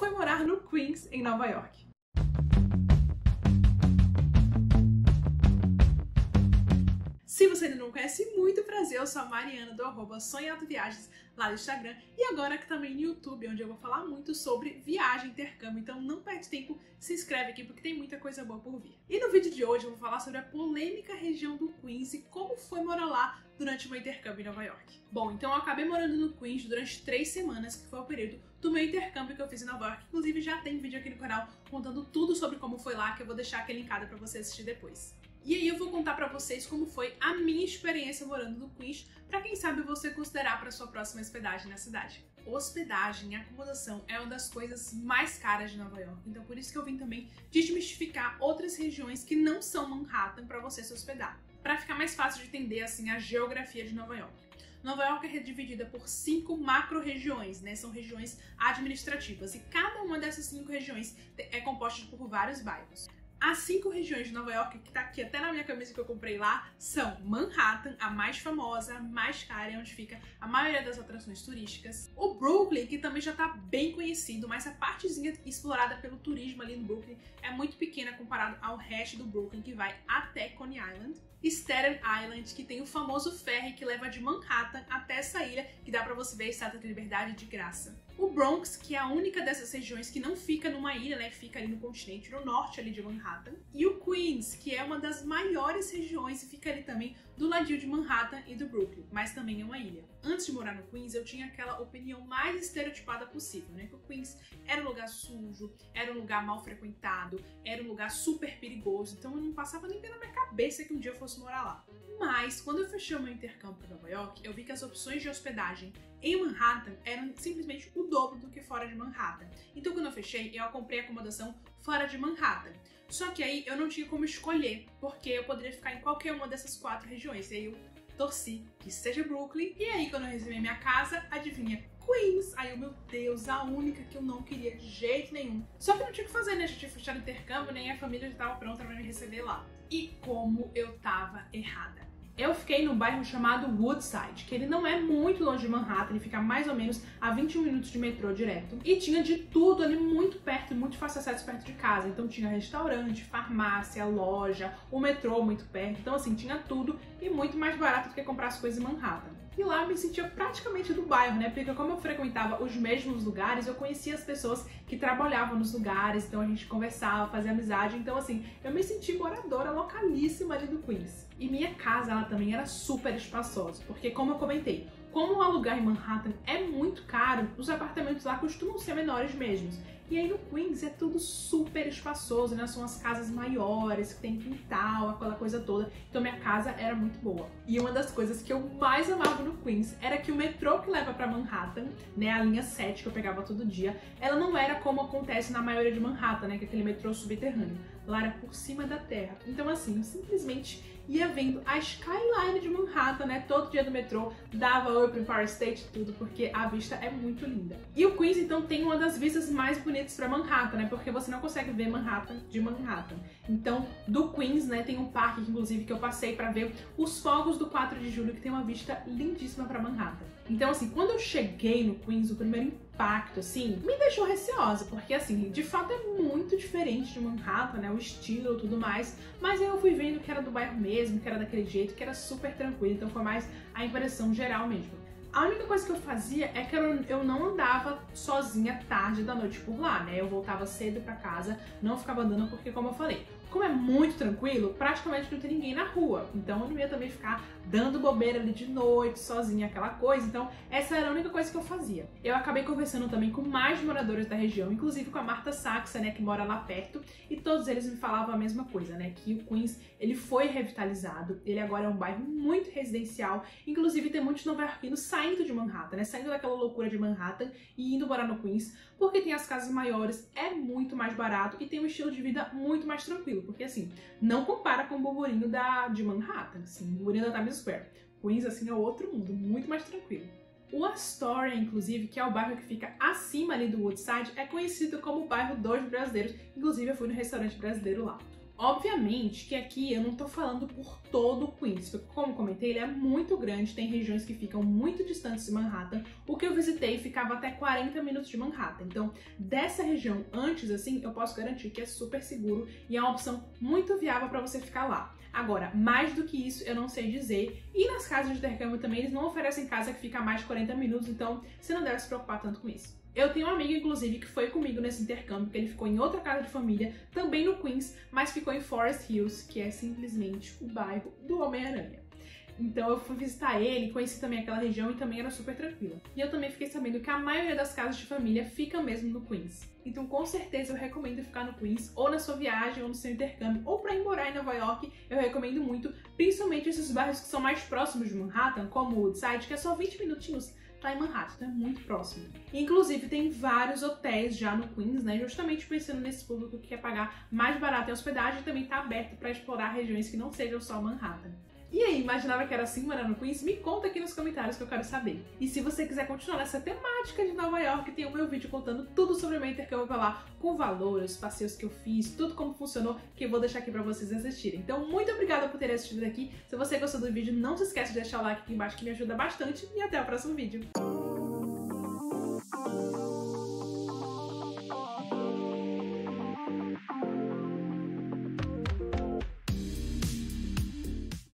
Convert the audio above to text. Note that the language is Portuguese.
foi morar no Queens, em Nova York. Se você ainda não conhece, muito prazer, eu sou a Mariana do arroba Sonhado Viagens lá no Instagram e agora aqui também no YouTube, onde eu vou falar muito sobre viagem, intercâmbio, então não perde tempo, se inscreve aqui porque tem muita coisa boa por vir. E no vídeo de hoje eu vou falar sobre a polêmica região do Queens e como foi morar lá durante o meu intercâmbio em Nova York. Bom, então eu acabei morando no Queens durante três semanas, que foi o período do meu intercâmbio que eu fiz em Nova York. Inclusive já tem vídeo aqui no canal contando tudo sobre como foi lá, que eu vou deixar aqui linkado para você assistir depois. E aí eu vou contar para vocês como foi a minha experiência morando no Queens, para quem sabe você considerar para sua próxima hospedagem na cidade. Hospedagem e acomodação é uma das coisas mais caras de Nova York, então por isso que eu vim também desmistificar outras regiões que não são Manhattan para você se hospedar, para ficar mais fácil de entender assim a geografia de Nova York. Nova York é dividida por cinco macro-regiões, né? São regiões administrativas e cada uma dessas cinco regiões é composta por vários bairros. As cinco regiões de Nova York, que tá aqui até na minha camisa que eu comprei lá, são Manhattan, a mais famosa, a mais cara, é onde fica a maioria das atrações turísticas. O Brooklyn, que também já tá bem conhecido, mas a partezinha explorada pelo turismo ali no Brooklyn é muito pequena comparado ao resto do Brooklyn, que vai até Coney Island. Staten Island, que tem o famoso ferry que leva de Manhattan até essa ilha, que dá para você ver a Estátua de Liberdade de graça. O Bronx, que é a única dessas regiões que não fica numa ilha, né, fica ali no continente, no norte ali de Manhattan. E o Queens, que é uma das maiores regiões e fica ali também do ladinho de Manhattan e do Brooklyn, mas também é uma ilha. Antes de morar no Queens, eu tinha aquela opinião mais estereotipada possível, né? Que o Queens era um lugar sujo, era um lugar mal frequentado, era um lugar super perigoso, então eu não passava nem pela minha cabeça que um dia eu fosse morar lá. Mas, quando eu fechei o meu intercâmbio para Nova York, eu vi que as opções de hospedagem em Manhattan eram simplesmente o dobro do que fora de Manhattan. Então, quando eu fechei, eu comprei acomodação fora de Manhattan. Só que aí eu não tinha como escolher, porque eu poderia ficar em qualquer uma dessas quatro regiões. E aí eu torci que seja Brooklyn. E aí, quando eu recebi minha casa, adivinha? Queens. Aí eu, meu Deus, a única que eu não queria de jeito nenhum. Só que não tinha o que fazer, né? A gente tinha fechado intercâmbio, nem a família já estava pronta para me receber lá. E como eu tava errada. Eu fiquei no bairro chamado Woodside, que ele não é muito longe de Manhattan, ele fica mais ou menos a 21 minutos de metrô direto. E tinha de tudo ali muito perto, muito fácil acesso perto de casa. Então tinha restaurante, farmácia, loja, o metrô muito perto. Então assim, tinha tudo e muito mais barato do que comprar as coisas em Manhattan. E lá eu me sentia praticamente do bairro, né? Porque como eu frequentava os mesmos lugares, eu conhecia as pessoas que trabalhavam nos lugares, então a gente conversava, fazia amizade. Então, assim, eu me senti moradora localíssima ali do Queens. E minha casa, ela também era super espaçosa, porque como eu comentei, como alugar em Manhattan é muito caro, os apartamentos lá costumam ser menores mesmo. E aí no Queens é tudo super espaçoso, né? São as casas maiores, que tem quintal, aquela coisa toda. Então minha casa era muito boa. E uma das coisas que eu mais amava no Queens era que o metrô que leva para Manhattan, né, a linha 7 que eu pegava todo dia, ela não era como acontece na maioria de Manhattan, né, que é aquele metrô subterrâneo. Lá era por cima da terra. Então assim, eu simplesmente ia vendo a skyline de Manhattan, né? Todo dia do metrô, dava oi pro Empire State tudo, porque a vista é muito linda. E o Queens, então, tem uma das vistas mais bonitas para Manhattan, né? Porque você não consegue ver Manhattan de Manhattan. Então, do Queens, né, tem um parque, inclusive, que eu passei para ver os fogos do 4 de julho, que tem uma vista lindíssima para Manhattan. Então, assim, quando eu cheguei no Queens, o primeiro impacto, assim, me deixou receosa, porque, assim, de fato é muito diferente de Manhattan, né, o estilo e tudo mais, mas eu fui vendo que era do bairro mesmo, que era daquele jeito, que era super tranquilo, então foi mais a impressão geral mesmo. A única coisa que eu fazia é que eu, eu não andava sozinha tarde da noite por lá, né? Eu voltava cedo para casa, não ficava andando porque, como eu falei, como é muito tranquilo, praticamente não tem ninguém na rua. Então eu não ia também ficar dando bobeira ali de noite, sozinha, aquela coisa. Então essa era a única coisa que eu fazia. Eu acabei conversando também com mais moradores da região, inclusive com a Marta Saxa, né, que mora lá perto, e todos eles me falavam a mesma coisa, né, que o Queens, ele foi revitalizado, ele agora é um bairro muito residencial, inclusive tem muitos nova-iorquinos saindo de Manhattan, né, saindo daquela loucura de Manhattan e indo morar no Queens, porque tem as casas maiores, é muito mais barato e tem um estilo de vida muito mais tranquilo porque assim, não compara com o burburinho da, de Manhattan, assim, o burburinho da Times Square. Queens, assim, é outro mundo, muito mais tranquilo. O Astoria, inclusive, que é o bairro que fica acima ali do Woodside, é conhecido como o bairro dos brasileiros. Inclusive, eu fui no restaurante brasileiro lá. Obviamente que aqui eu não tô falando por todo o Queens, porque como comentei, ele é muito grande, tem regiões que ficam muito distantes de Manhattan. O que eu visitei ficava até 40 minutos de Manhattan. Então, dessa região antes, assim, eu posso garantir que é super seguro e é uma opção muito viável para você ficar lá. Agora, mais do que isso, eu não sei dizer. E nas casas de intercâmbio também, eles não oferecem casa que fica a mais de 40 minutos, então você não deve se preocupar tanto com isso. Eu tenho um amigo, inclusive, que foi comigo nesse intercâmbio, que ele ficou em outra casa de família, também no Queens, mas ficou em Forest Hills, que é simplesmente o bairro do Homem-Aranha. Então eu fui visitar ele, conheci também aquela região e também era super tranquila. E eu também fiquei sabendo que a maioria das casas de família fica mesmo no Queens. Então com certeza eu recomendo ficar no Queens, ou na sua viagem, ou no seu intercâmbio, ou para ir morar em Nova York, eu recomendo muito, principalmente esses bairros que são mais próximos de Manhattan, como Woodside, que é só 20 minutinhos tá em Manhattan, então é muito próximo. Inclusive, tem vários hotéis já no Queens, né? Justamente pensando nesse público que quer pagar mais barato em hospedagem e também tá aberto para explorar regiões que não sejam só Manhattan. E aí, imaginava que era assim morar no Queens? Me conta aqui nos comentários que eu quero saber. E se você quiser continuar nessa temática de Nova York, tem o meu vídeo contando tudo sobre o meu intercâmbio pra lá, com valores, passeios que eu fiz, tudo como funcionou, que eu vou deixar aqui pra vocês assistirem. Então, muito obrigada por ter assistido aqui. Se você gostou do vídeo, não se esquece de deixar o like aqui embaixo que me ajuda bastante. E até o próximo vídeo.